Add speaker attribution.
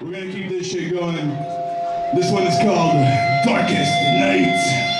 Speaker 1: We're gonna keep this shit going. This one is called Darkest Night.